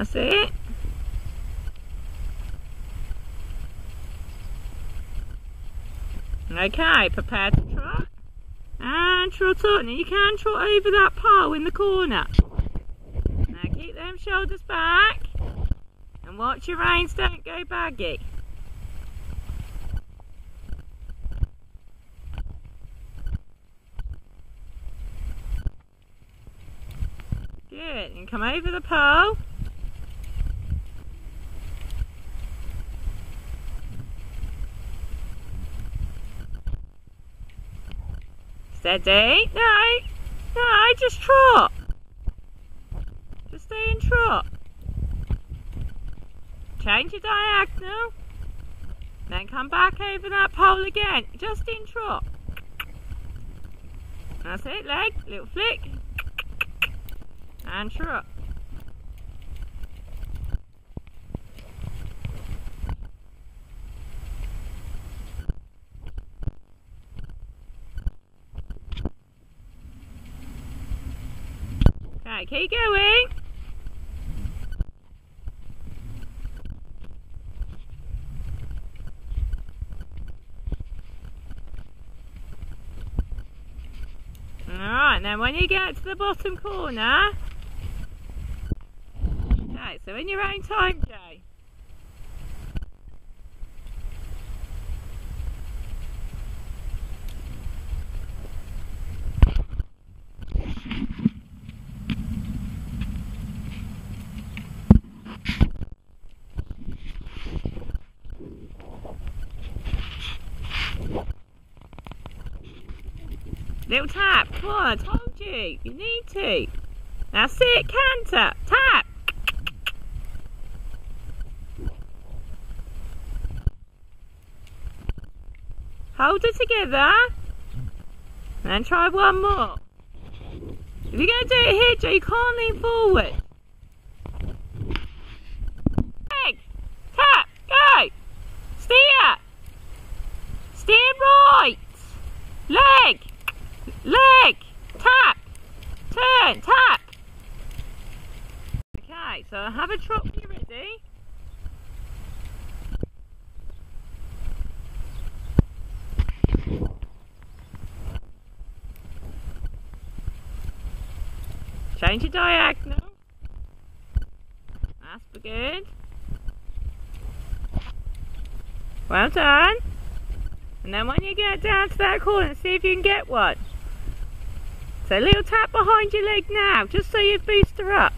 That's it. Okay, prepare to trot. And trot on. And you can trot over that pole in the corner. Now keep them shoulders back. And watch your reins don't go baggy. Good. And come over the pole. Steady. No. No, just trot. Just stay in trot. Change your diagonal. Then come back over that pole again. Just in trot. That's it, leg. Little flick. And trot. Okay, keep going. Alright, then when you get to the bottom corner, okay, so in your own time, Jay. Little tap. Come on, I told you. You need to. Now sit, canter. Tap. Hold it together. And try one more. If you're going to do it here, Joe, you can't lean forward. Leg. Tap. Go. Steer. Steer right. Leg leg, tap, tap. Okay, so I have a when you're ready. Change your diagonal. That's good. Well done. And then when you get down to that corner, see if you can get one. So a little tap behind your leg now, just so you boost her up.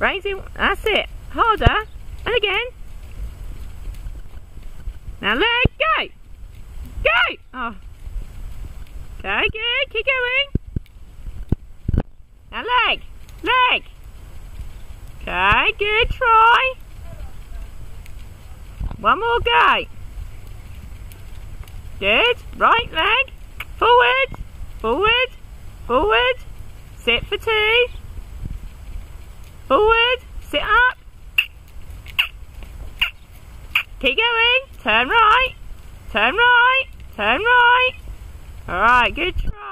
Raising, that's it. Harder. And again. Now leg, go. Go. Oh. Okay, good. Keep going. Now leg, leg. Okay, good. Try. One more go. Good. Right leg. Forward. Forward. Forward. Sit for two. Forward. Sit up. Keep going. Turn right. Turn right. Turn right. Alright, good try.